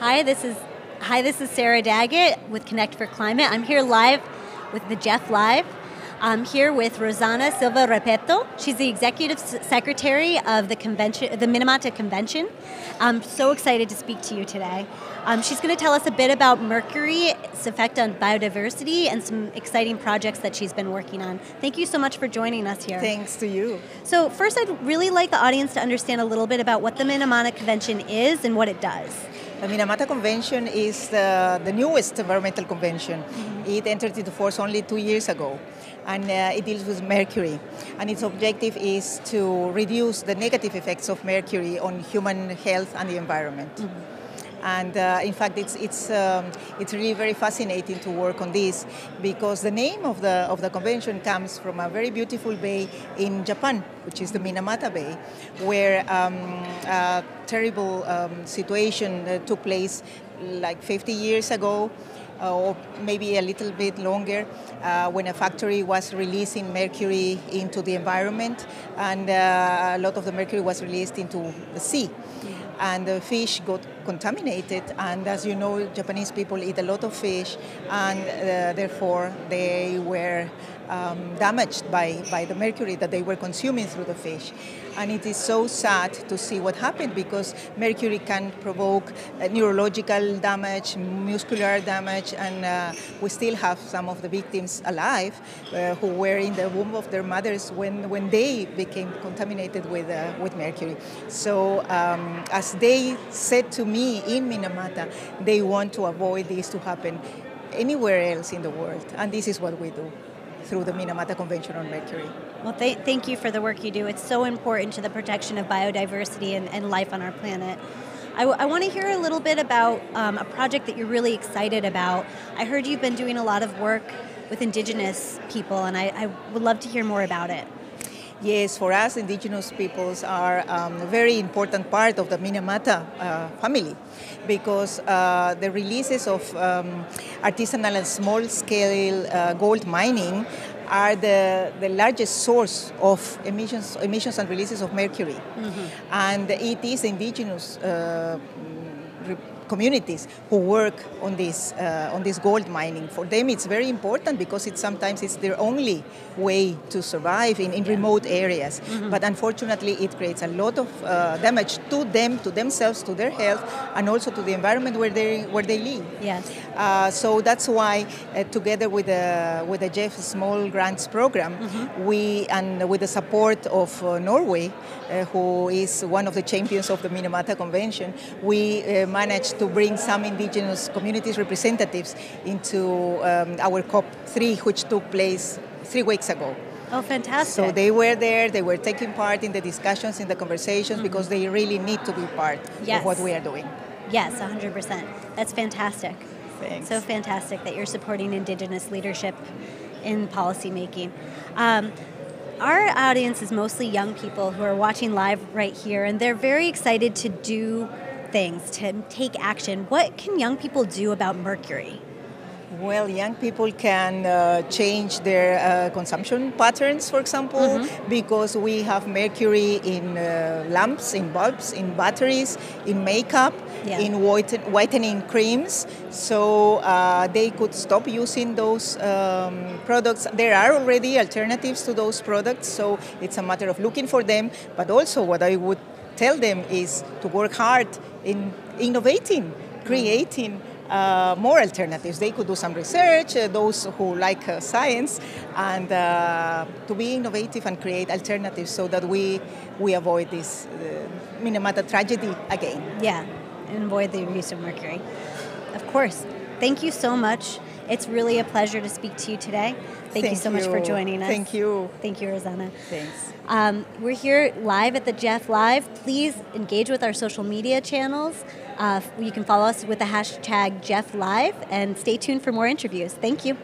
Hi, this is Hi, this is Sarah Daggett with Connect4Climate. I'm here live with the GEF Live. I'm here with Rossana Silva Repetto. She's the executive secretary of the convention, the Minamata Convention. I'm so excited to speak to you today. Um, she's going to tell us a bit about mercury, its effect on biodiversity, and some exciting projects that she's been working on. Thank you so much for joining us here. Thanks to you. So, first, I'd really like the audience to understand a little bit about what the Minamata Convention is and what it does. The Minamata Convention is the, the newest environmental convention. Mm-hmm. It entered into force only two years ago and uh, it deals with mercury. And its objective is to reduce the negative effects of mercury on human health and the environment. Mm-hmm. And uh, in fact, it's, it's, um, it's really very fascinating to work on this because the name of the, of the convention comes from a very beautiful bay in Japan, which is the Minamata Bay, where um, a terrible um, situation uh, took place like 50 years ago. Uh, or maybe a little bit longer, uh, when a factory was releasing mercury into the environment, and uh, a lot of the mercury was released into the sea and the fish got contaminated. And as you know, Japanese people eat a lot of fish, and uh, therefore they were um, damaged by, by the mercury that they were consuming through the fish. And it is so sad to see what happened because mercury can provoke uh, neurological damage, muscular damage, and uh, we still have some of the victims alive uh, who were in the womb of their mothers when, when they became contaminated with, uh, with mercury. So, um, as they said to me in Minamata, they want to avoid this to happen anywhere else in the world, and this is what we do through the Minamata Convention on Mercury. Well, th- thank you for the work you do. It's so important to the protection of biodiversity and, and life on our planet. I, w- I want to hear a little bit about um, a project that you're really excited about. I heard you've been doing a lot of work with indigenous people, and I, I would love to hear more about it. Yes, for us, indigenous peoples are um, a very important part of the Minamata uh, family because uh, the releases of um, artisanal and small scale uh, gold mining are the, the largest source of emissions, emissions and releases of mercury. Mm-hmm. And it is indigenous uh, communities who work on this uh, on this gold mining. For them, it's very important because it's sometimes it's their only way to survive in, in yeah. remote areas. Mm-hmm. But unfortunately, it creates a lot of uh, damage to them, to themselves, to their health, and also to the environment where they where they live. Yes. Uh, so that's why, uh, together with the with the GEF Small Grants Program, mm-hmm. we and with the support of uh, Norway, uh, who is one of the champions of the Minamata Convention, we managed to bring some indigenous communities representatives into um, our COP3, which took place three weeks ago. Oh, fantastic. So they were there, they were taking part in the discussions, in the conversations, mm-hmm. because they really need to be part yes. of what we are doing. Yes, 100%. That's fantastic. Thanks. So fantastic that you're supporting Indigenous leadership in policymaking. Um, our audience is mostly young people who are watching live right here, and they're very excited to do things to take action. What can young people do about mercury? Well, young people can uh, change their uh, consumption patterns, for example, mm-hmm. because we have mercury in uh, lamps, in bulbs, in batteries, in makeup, yeah. in whitening creams. So uh, they could stop using those um, products. There are already alternatives to those products, so it's a matter of looking for them. But also, what I would tell them is to work hard in innovating, creating uh, more alternatives. They could do some research, uh, those who like uh, science, and uh, to be innovative and create alternatives so that we, we avoid this uh, Minamata tragedy again. Yeah, and avoid the use of mercury. Of course. Thank you so much. It's really a pleasure to speak to you today. Thank, Thank you so you. much for joining us. Thank you. Thank you, Rossana. Thanks. Um, we're here live at the GEF Live. Please engage with our social media channels. Uh, you can follow us with the hashtag GEF Live and stay tuned for more interviews. Thank you.